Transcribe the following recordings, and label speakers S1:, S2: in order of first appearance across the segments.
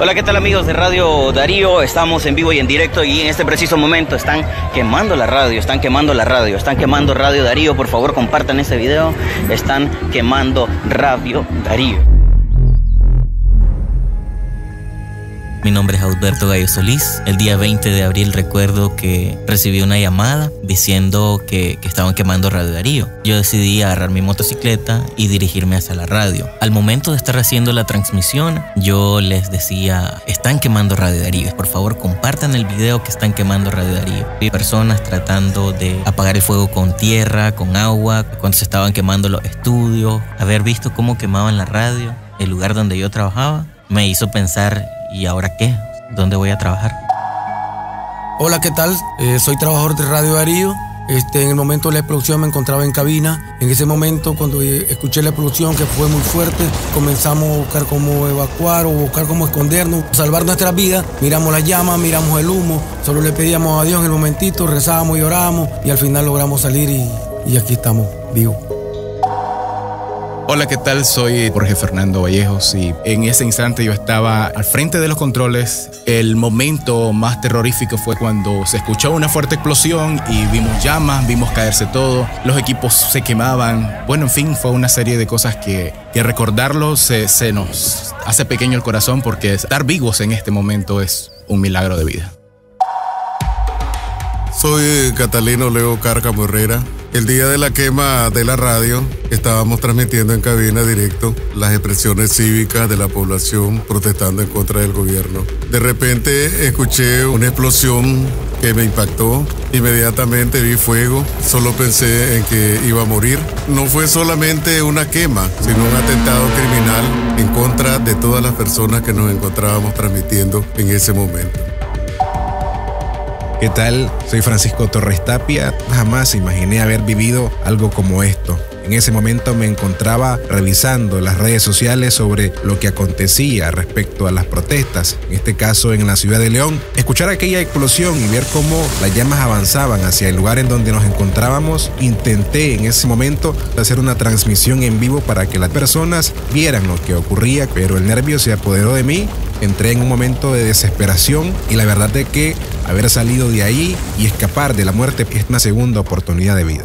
S1: Hola, ¿qué tal amigos de Radio Darío? Estamos en vivo y en directo y en este preciso momento están quemando la radio, están quemando la radio, están quemando Radio Darío. Por favor, compartan este video. Están quemando Radio Darío.
S2: Mi nombre es Alberto Gallo Solís. El día 20 de abril recuerdo que recibí una llamada diciendo que, estaban quemando Radio Darío. Yo decidí agarrar mi motocicleta y dirigirme hacia la radio. Al momento de estar haciendo la transmisión, yo les decía, están quemando Radio Darío. Por favor, compartan el video que están quemando Radio Darío. Vi personas tratando de apagar el fuego con tierra, con agua, cuando se estaban quemando los estudios. Haber visto cómo quemaban la radio, el lugar donde yo trabajaba, me hizo pensar ¿y ahora qué? ¿Dónde voy a trabajar?
S3: Hola, ¿qué tal? Eh, soy trabajador de Radio Darío. Este, en el momento de la explosión me encontraba en cabina. En ese momento, cuando escuché la explosión que fue muy fuerte, comenzamos a buscar cómo evacuar o buscar cómo escondernos, salvar nuestras vidas. Miramos las llamas, miramos el humo. Solo le pedíamos a Dios en el momentito, rezábamos y orábamos y al final logramos salir y, y aquí estamos vivos.
S4: Hola, ¿qué tal? Soy Jorge Fernando Vallejos y en ese instante yo estaba al frente de los controles. El momento más terrorífico fue cuando se escuchó una fuerte explosión y vimos llamas, vimos caerse todo, los equipos se quemaban. Bueno, en fin, fue una serie de cosas que, que recordarlo se, se nos hace pequeño el corazón porque estar vivos en este momento es un milagro de vida.
S5: Soy Catalino Leo Cárcamo Herrera. El día de la quema de la radio estábamos transmitiendo en cabina directo las expresiones cívicas de la población protestando en contra del gobierno. De repente escuché una explosión que me impactó. Inmediatamente vi fuego. Solo pensé en que iba a morir. No fue solamente una quema, sino un atentado criminal en contra de todas las personas que nos encontrábamos transmitiendo en ese momento.
S6: ¿Qué tal? Soy Francisco Torres Tapia. Jamás imaginé haber vivido algo como esto. En ese momento me encontraba revisando las redes sociales sobre lo que acontecía respecto a las protestas, en este caso en la ciudad de León. Escuchar aquella explosión y ver cómo las llamas avanzaban hacia el lugar en donde nos encontrábamos, intenté en ese momento hacer una transmisión en vivo para que las personas vieran lo que ocurría, pero el nervio se apoderó de mí entré en un momento de desesperación y la verdad es que haber salido de ahí y escapar de la muerte es una segunda oportunidad de vida.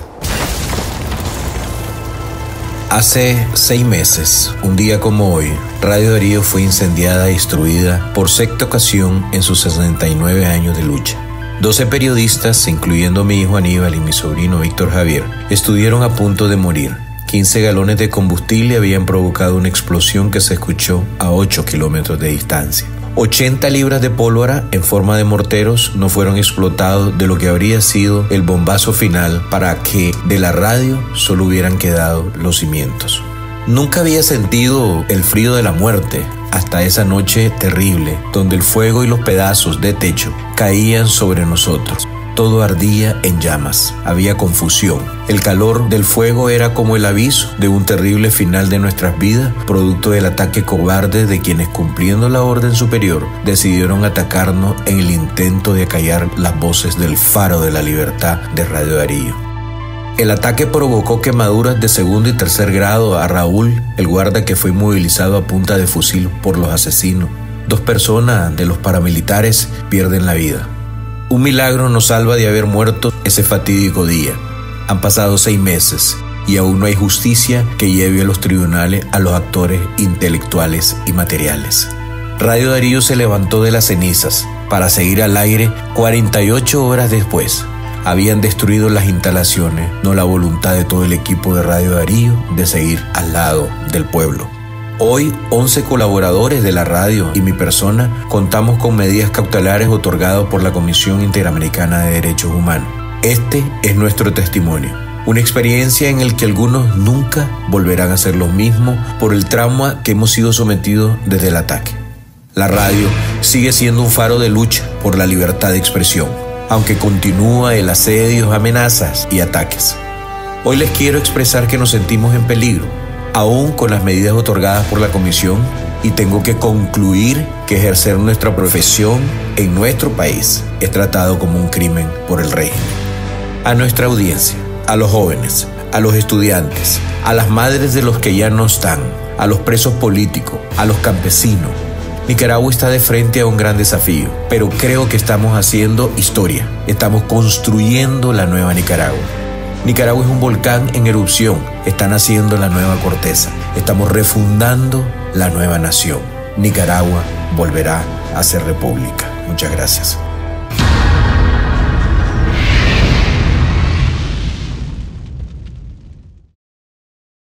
S7: Hace seis meses, un día como hoy, Radio Darío fue incendiada y destruida por sexta ocasión en sus 69 años de lucha. 12 periodistas, incluyendo mi hijo Aníbal y mi sobrino Víctor Javier, estuvieron a punto de morir 15 galones de combustible habían provocado una explosión que se escuchó a 8 kilómetros de distancia. 80 libras de pólvora en forma de morteros no fueron explotados de lo que habría sido el bombazo final para que de la radio solo hubieran quedado los cimientos. Nunca había sentido el frío de la muerte hasta esa noche terrible donde el fuego y los pedazos de techo caían sobre nosotros. Todo ardía en llamas, había confusión. El calor del fuego era como el aviso de un terrible final de nuestras vidas, producto del ataque cobarde de quienes cumpliendo la orden superior decidieron atacarnos en el intento de acallar las voces del faro de la libertad de Radio Darío. El ataque provocó quemaduras de segundo y tercer grado a Raúl, el guarda que fue movilizado a punta de fusil por los asesinos. Dos personas de los paramilitares pierden la vida. Un milagro nos salva de haber muerto ese fatídico día. Han pasado seis meses y aún no hay justicia que lleve a los tribunales a los actores intelectuales y materiales. Radio Darío se levantó de las cenizas para seguir al aire 48 horas después. Habían destruido las instalaciones, no la voluntad de todo el equipo de Radio Darío de seguir al lado del pueblo. Hoy, 11 colaboradores de la radio y mi persona contamos con medidas cautelares otorgadas por la Comisión Interamericana de Derechos Humanos. Este es nuestro testimonio. Una experiencia en la que algunos nunca volverán a ser los mismos por el trauma que hemos sido sometidos desde el ataque. La radio sigue siendo un faro de lucha por la libertad de expresión, aunque continúa el asedio, amenazas y ataques. Hoy les quiero expresar que nos sentimos en peligro aún con las medidas otorgadas por la Comisión, y tengo que concluir que ejercer nuestra profesión en nuestro país es tratado como un crimen por el régimen. A nuestra audiencia, a los jóvenes, a los estudiantes, a las madres de los que ya no están, a los presos políticos, a los campesinos, Nicaragua está de frente a un gran desafío, pero creo que estamos haciendo historia. Estamos construyendo la nueva Nicaragua. Nicaragua es un volcán en erupción. Está naciendo la nueva corteza. Estamos refundando la nueva nación. Nicaragua volverá a ser república. Muchas gracias.